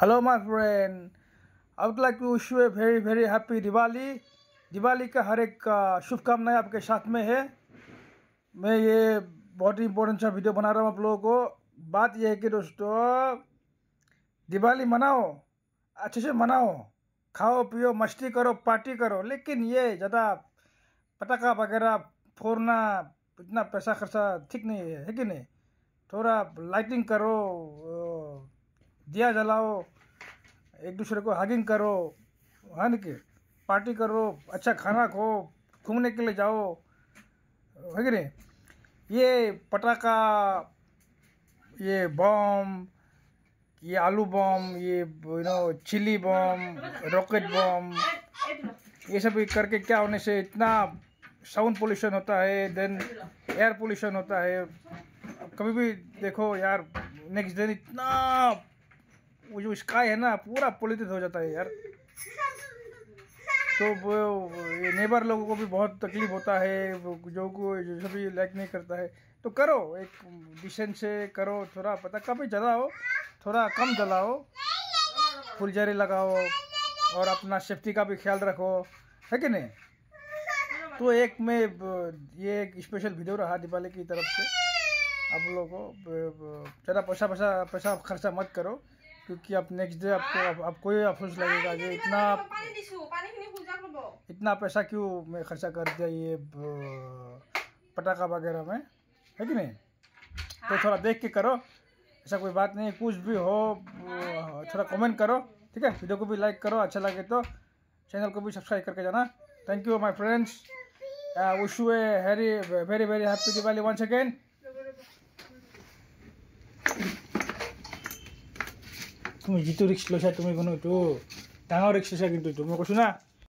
Hello my friend I would like to you a very very happy Diwali Diwali का हर एक शुभकामनाएँ आपके साथ में है। मैं ये बहुत ही इम्पोर्टेंट सा वीडियो बना रहा हूँ आप लोगों को। बात यह है कि दोस्तों, दिवाली मनाओ, अच्छे से मनाओ। खाओ, पियो, मस्ती करो पार्टी करो। लेकिन ये ज़्यादा पटाखा वगैरह, फोड़ना, इतना पैसा खर्चा ठीक नहीं है है कि नहीं? थोड़ा लाइटिंग करो दिया जलाओ, एक दूसरे को हगिंग करो, है ना कि? पार्टी करो अच्छा खाना खो घूमने के लिए जाओ, है नहीं? ये पटाखा, ये बम ये आलू बम ये you know chilli bomb rocket bomb ये सब करके क्या होने से इतना साउंड पोल्यूशन होता है देन एयर पोल्यूशन होता है। कभी भी देखो यार नेक्स्ट दिन इतना वो जो स्काई है ना, पूरा पोल्यूटेड हो जाता है यार। तो ये नेबर लोगों को भी बहुत तकलीफ़ होता है जो को, जो भी लाइक नहीं करता है। तो करो, एक डिसेंट से करो, थोड़ा पता, कभी जलाओ, थोड़ा कम जलाओ फुलझड़ी लगाओ, और अपना सेफ्टी का भी ख्याल रखो, है कि नहीं? तो एक में, ये एक स्पेशल वीडियो रहा दिवाली की तरफ़ से। आप लोगों को ज़्यादा पैसा पैसा पैसा खर्चा मत करो। क्योंकि आप नेक्स्ट डे आपको आपको ही अफसोस लगेगा ये इतना इतना पैसा क्यों मैं खर्चा कर दिया ये पटाखा वगैरह में? है कि नहीं? तो थोड़ा देख के करो। ऐसा कोई बात नहीं कुछ भी हो थोड़ा कमेंट करो ठीक है? वीडियो को भी लाइक करो अच्छा लगे तो चैनल को भी सब्सक्राइब करके जाना। Thank you my friends wish you a very very very happy Diwali once again তুমি যিটো ৰিক্স লৈছা তুমি কোনো এইটো ডাঙৰ ৰিক্স লৈছা কিন্তু এইটো মই কৈছোঁ না।